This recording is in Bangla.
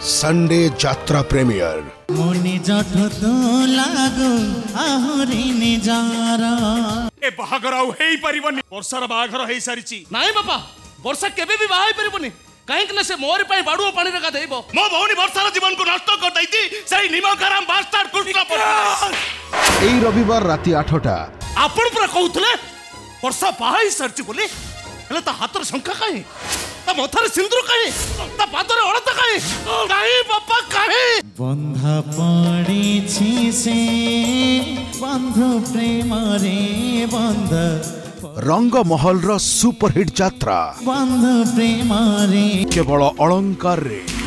ସଣ୍ଡେ ଯାତ୍ରା ପ୍ରିମିୟର মনে জঠ তো লাগু আহরি নিজার ଏ ବାହାଘର ଆଉ ହେଇପାରିବନି ବର୍ଷାର ବାହାଘର ହେଇସାରିଛି ନାଇଁ ବାପା ବର୍ଷା କେବେ ବି ବାହା ହେଇପାରିବନି କାହିଁକି ନା ସେ ମୋରି ପାଇଁ ବାଡୁଅ ପାଣିରେ ଗାଧେଇବ ମୋ ଭଉଣୀ ବର୍ଷାର ଜୀବନକୁ ନଷ୍ଟ କରିଦେଇଛି ସେଇ ନିମଖରାମ ବାସ୍ତାର କୃଷ୍ଣ ପଟ୍ଟନାୟକ। এই রবিবার রাতি আঠটা ଆପଣ ପୁରା କହୁଥିଲେ ବର୍ଷା ବାହା ହେଇସାରିଛି ବୋଲି ହେଲେ ତା ହାତରେ ଶଙ୍ଖା କାହିଁ ତା ମଥାରେ ସିନ୍ଦୁର କାହିଁ ତା ପାଦରେ ଅଳତା କାହିଁ କାହିଁ ବାପା କାହିଁ বন্ধা পড়েছি সে বন্ধু প্রেমরে বন্ধ রঙ্গমহলর সুপরহিট যাত্রা বন্ধু প্রেমরে কেবল অলঙ্কারে